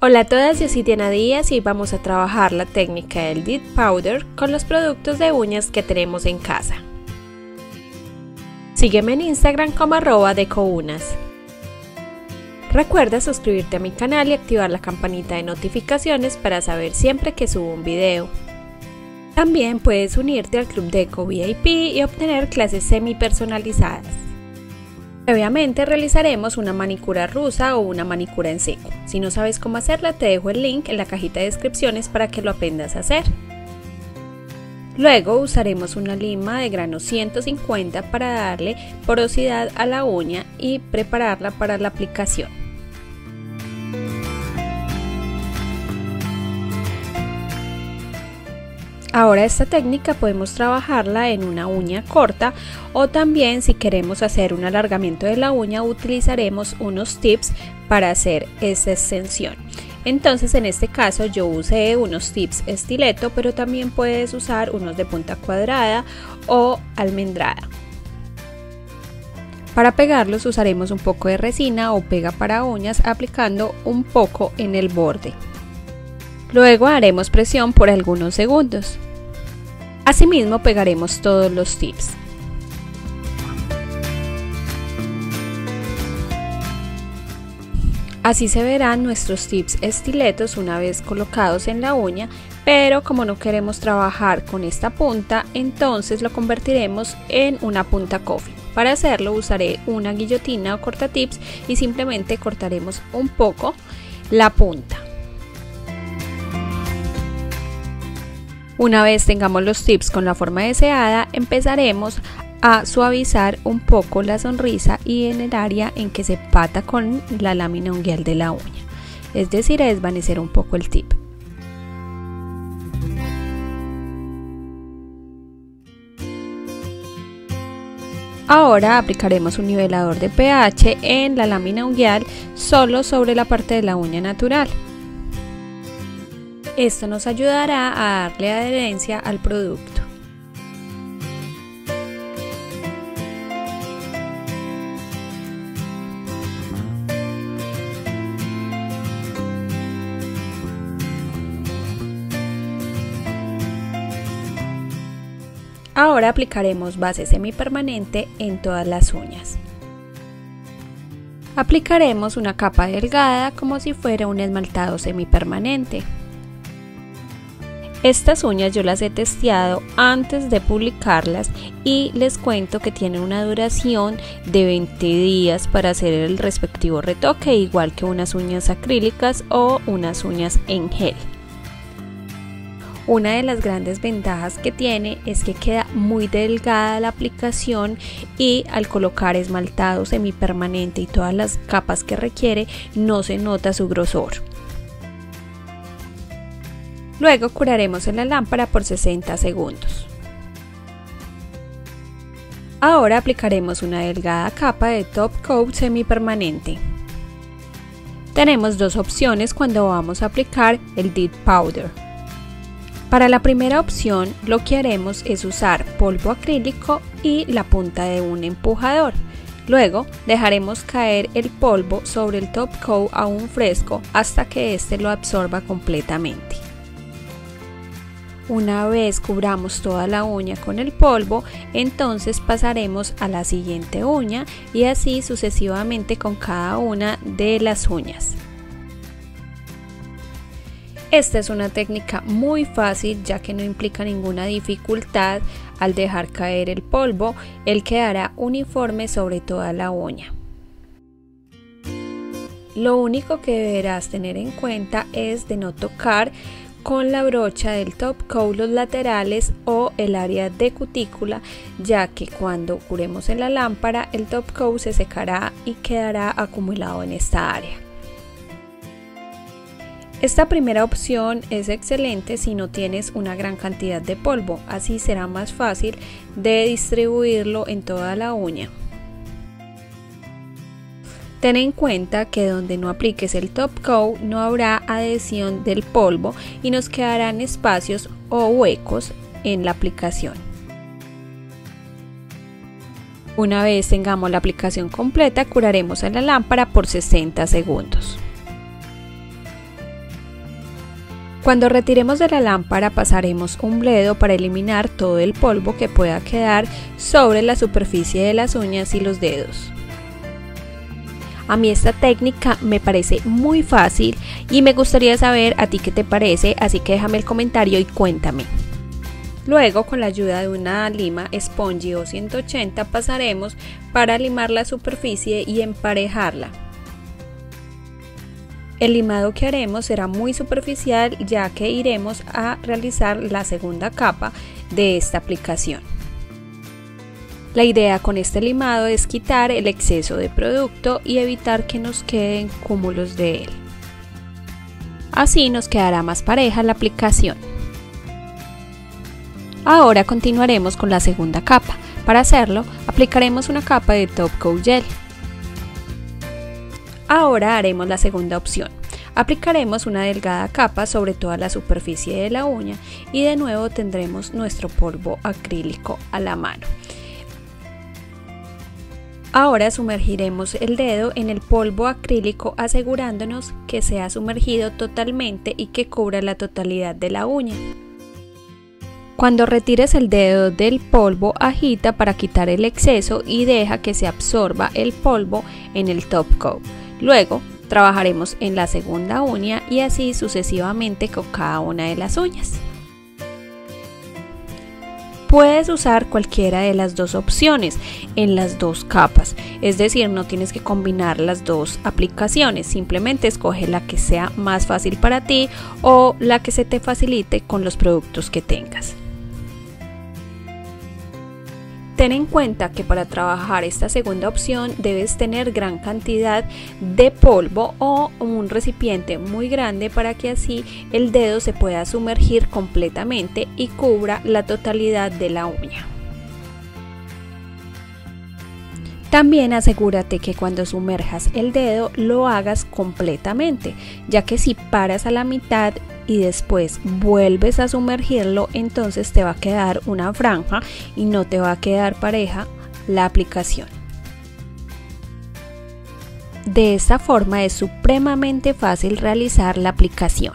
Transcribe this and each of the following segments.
Hola a todas, yo soy Diana Díaz y vamos a trabajar la técnica del Deep Powder con los productos de uñas que tenemos en casa. Sígueme en Instagram como arroba decounas. Recuerda suscribirte a mi canal y activar la campanita de notificaciones para saber siempre que subo un video. También puedes unirte al Club Deco VIP y obtener clases semi personalizadas. Previamente realizaremos una manicura rusa o una manicura en seco. Si no sabes cómo hacerla, te dejo el link en la cajita de descripciones para que lo aprendas a hacer. Luego usaremos una lima de grano 150 para darle porosidad a la uña y prepararla para la aplicación. Ahora esta técnica podemos trabajarla en una uña corta o también si queremos hacer un alargamiento de la uña utilizaremos unos tips para hacer esa extensión. Entonces en este caso yo usé unos tips estileto pero también puedes usar unos de punta cuadrada o almendrada. Para pegarlos usaremos un poco de resina o pega para uñas aplicando un poco en el borde. Luego haremos presión por algunos segundos. Asimismo pegaremos todos los tips. Así se verán nuestros tips estiletos una vez colocados en la uña, pero como no queremos trabajar con esta punta, entonces lo convertiremos en una punta coffee. Para hacerlo usaré una guillotina o corta tips y simplemente cortaremos un poco la punta. Una vez tengamos los tips con la forma deseada, empezaremos a suavizar un poco la sonrisa y en el área en que se pata con la lámina unguial de la uña, es decir, a desvanecer un poco el tip. Ahora aplicaremos un nivelador de pH en la lámina unguial solo sobre la parte de la uña natural. Esto nos ayudará a darle adherencia al producto. Ahora aplicaremos base semipermanente en todas las uñas. Aplicaremos una capa delgada como si fuera un esmaltado semipermanente. Estas uñas yo las he testeado antes de publicarlas y les cuento que tienen una duración de 20 días para hacer el respectivo retoque, igual que unas uñas acrílicas o unas uñas en gel. Una de las grandes ventajas que tiene es que queda muy delgada la aplicación y al colocar esmaltado semipermanente y todas las capas que requiere no se nota su grosor. Luego curaremos en la lámpara por 60 segundos. Ahora aplicaremos una delgada capa de top coat semipermanente. Tenemos dos opciones cuando vamos a aplicar el Deep Powder. Para la primera opción lo que haremos es usar polvo acrílico y la punta de un empujador. Luego dejaremos caer el polvo sobre el top coat aún fresco hasta que éste lo absorba completamente. Una vez cubramos toda la uña con el polvo, entonces pasaremos a la siguiente uña y así sucesivamente con cada una de las uñas. Esta es una técnica muy fácil ya que no implica ninguna dificultad al dejar caer el polvo, el quedará uniforme sobre toda la uña. Lo único que deberás tener en cuenta es de no tocar con la brocha del top coat los laterales o el área de cutícula ya que cuando curemos en la lámpara el top coat se secará y quedará acumulado en esta área. Esta primera opción es excelente si no tienes una gran cantidad de polvo, así será más fácil de distribuirlo en toda la uña. Ten en cuenta que donde no apliques el top coat no habrá adhesión del polvo y nos quedarán espacios o huecos en la aplicación. Una vez tengamos la aplicación completa, curaremos en la lámpara por 60 segundos. Cuando retiremos de la lámpara pasaremos un bledo para eliminar todo el polvo que pueda quedar sobre la superficie de las uñas y los dedos. A mí esta técnica me parece muy fácil y me gustaría saber a ti qué te parece, así que déjame el comentario y cuéntame. Luego, con la ayuda de una lima Spongy o 180 pasaremos para limar la superficie y emparejarla. El limado que haremos será muy superficial ya que iremos a realizar la segunda capa de esta aplicación. La idea con este limado es quitar el exceso de producto y evitar que nos queden cúmulos de él. Así nos quedará más pareja la aplicación. Ahora continuaremos con la segunda capa. Para hacerlo, aplicaremos una capa de Top Coat Gel. Ahora haremos la segunda opción. Aplicaremos una delgada capa sobre toda la superficie de la uña y de nuevo tendremos nuestro polvo acrílico a la mano. Ahora sumergiremos el dedo en el polvo acrílico asegurándonos que sea sumergido totalmente y que cubra la totalidad de la uña. Cuando retires el dedo del polvo, agita para quitar el exceso y deja que se absorba el polvo en el top coat. Luego, trabajaremos en la segunda uña y así sucesivamente con cada una de las uñas. Puedes usar cualquiera de las dos opciones en las dos capas, es decir, no tienes que combinar las dos aplicaciones, simplemente escoge la que sea más fácil para ti o la que se te facilite con los productos que tengas. Ten en cuenta que para trabajar esta segunda opción debes tener gran cantidad de polvo o un recipiente muy grande para que así el dedo se pueda sumergir completamente y cubra la totalidad de la uña. También asegúrate que cuando sumerjas el dedo lo hagas completamente, ya que si paras a la mitad y después vuelves a sumergirlo, entonces te va a quedar una franja y no te va a quedar pareja la aplicación. De esta forma es supremamente fácil realizar la aplicación.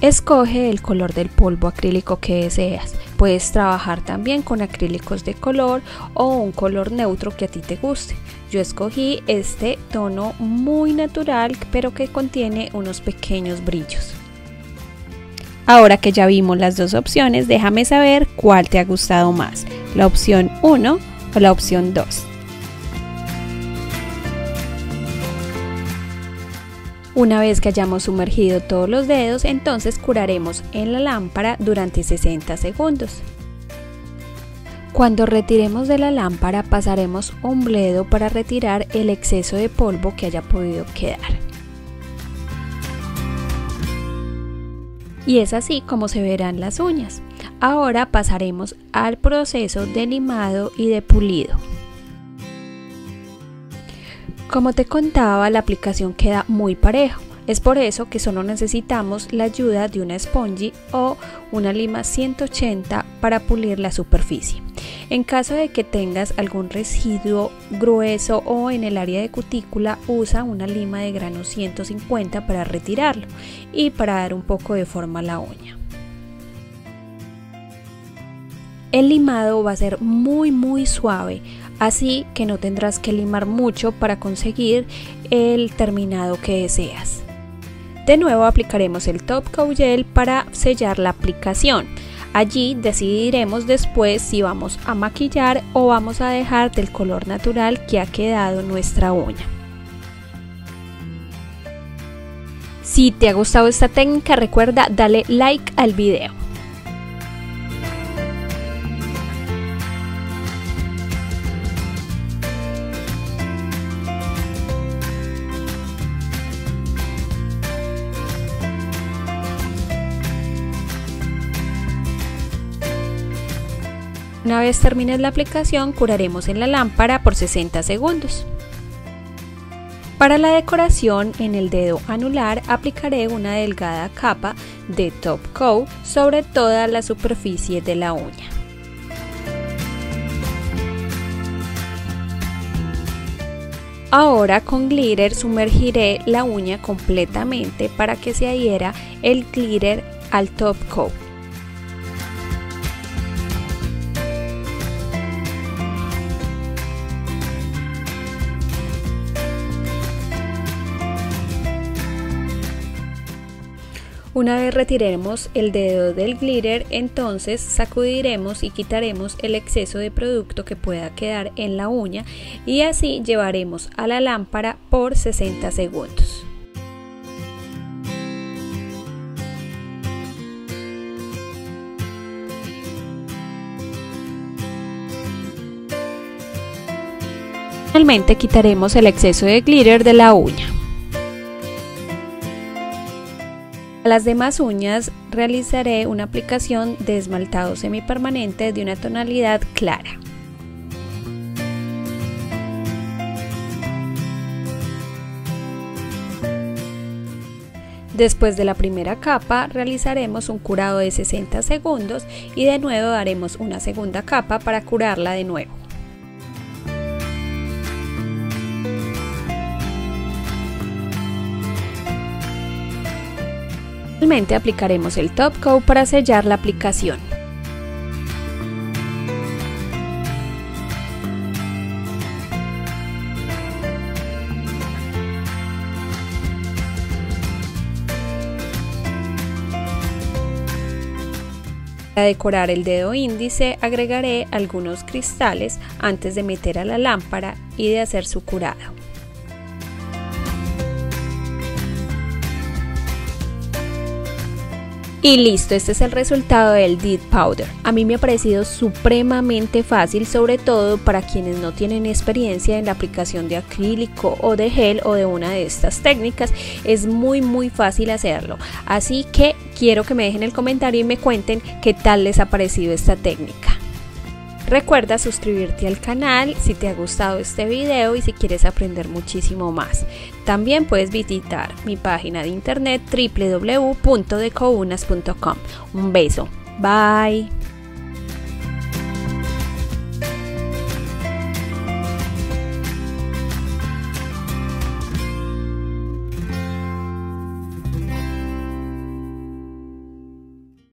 Escoge el color del polvo acrílico que deseas. Puedes trabajar también con acrílicos de color o un color neutro que a ti te guste. Yo escogí este tono muy natural pero que contiene unos pequeños brillos. Ahora que ya vimos las dos opciones, déjame saber cuál te ha gustado más, la opción 1 o la opción 2. Una vez que hayamos sumergido todos los dedos, entonces curaremos en la lámpara durante 60 segundos. Cuando retiremos de la lámpara pasaremos un bledo para retirar el exceso de polvo que haya podido quedar. Y es así como se verán las uñas. Ahora pasaremos al proceso de limado y de pulido. Como te contaba, la aplicación queda muy parejo. Es por eso que solo necesitamos la ayuda de una spongy o una lima 180 para pulir la superficie. En caso de que tengas algún residuo grueso o en el área de cutícula, usa una lima de grano 150 para retirarlo y para dar un poco de forma a la uña. El limado va a ser muy muy suave, así que no tendrás que limar mucho para conseguir el terminado que deseas. De nuevo aplicaremos el Top Coat Gel para sellar la aplicación. Allí decidiremos después si vamos a maquillar o vamos a dejar del color natural que ha quedado nuestra uña. Si te ha gustado esta técnica recuerda darle like al video. Una vez termines la aplicación, curaremos en la lámpara por 60 segundos. Para la decoración en el dedo anular aplicaré una delgada capa de top coat sobre toda la superficie de la uña. Ahora con glitter sumergiré la uña completamente para que se adhiera el glitter al top coat. Una vez retiremos el dedo del glitter, entonces sacudiremos y quitaremos el exceso de producto que pueda quedar en la uña y así llevaremos a la lámpara por 60 segundos. Finalmente quitaremos el exceso de glitter de la uña. Las demás uñas realizaré una aplicación de esmaltado semipermanente de una tonalidad clara. Después de la primera capa realizaremos un curado de 60 segundos y de nuevo daremos una segunda capa para curarla de nuevo. Aplicaremos el top coat para sellar la aplicación. Para decorar el dedo índice agregaré algunos cristales antes de meter a la lámpara y de hacer su curado. Y listo, este es el resultado del Deep Powder. A mí me ha parecido supremamente fácil, sobre todo para quienes no tienen experiencia en la aplicación de acrílico o de gel o de una de estas técnicas. Es muy muy fácil hacerlo. Así que quiero que me dejen el comentario y me cuenten qué tal les ha parecido esta técnica. Recuerda suscribirte al canal si te ha gustado este video y si quieres aprender muchísimo más. También puedes visitar mi página de internet www.decounas.com. Un beso. Bye.